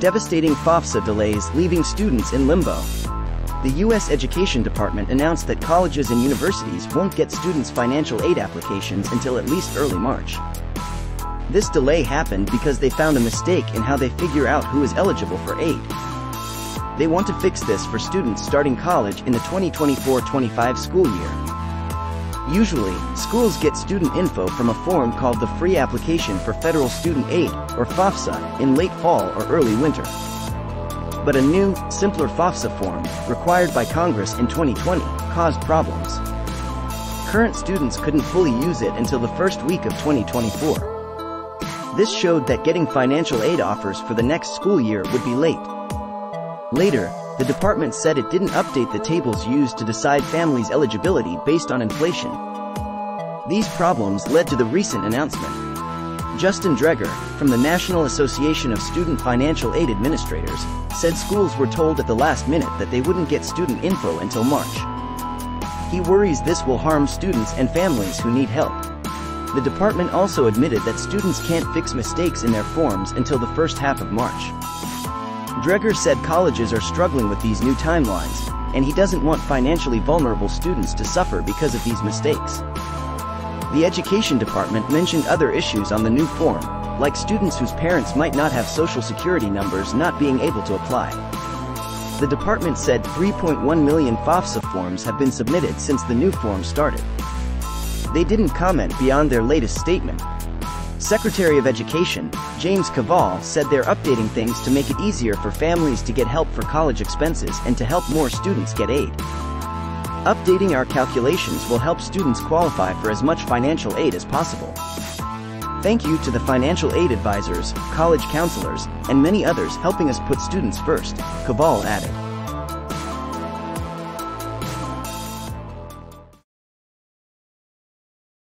Devastating FAFSA delays leaving students in limbo. The U.S. Education Department announced that colleges and universities won't get students' financial aid applications until at least early March. This delay happened because they found a mistake in how they figure out who is eligible for aid. They want to fix this for students starting college in the 2024-25 school year. Usually, schools get student info from a form called the Free Application for Federal Student Aid, or FAFSA, in late fall or early winter. But a new, simpler FAFSA form, required by Congress in 2020, caused problems. Current students couldn't fully use it until the first week of 2024. This showed that getting financial aid offers for the next school year would be late. Later, the department said it didn't update the tables used to decide families' eligibility based on inflation. These problems led to the recent announcement. Justin Draeger, from the National Association of Student Financial Aid Administrators, said schools were told at the last minute that they wouldn't get student info until March. He worries this will harm students and families who need help. The department also admitted that students can't fix mistakes in their forms until the first half of March. Draeger said colleges are struggling with these new timelines, and he doesn't want financially vulnerable students to suffer because of these mistakes. The Education Department mentioned other issues on the new form, like students whose parents might not have social security numbers not being able to apply. The department said 3.1 million FAFSA forms have been submitted since the new form started. They didn't comment beyond their latest statement. Secretary of Education, James Kvaal, said they're updating things to make it easier for families to get help for college expenses and to help more students get aid. Updating our calculations will help students qualify for as much financial aid as possible. Thank you to the financial aid advisors, college counselors, and many others helping us put students first, Kvaal added.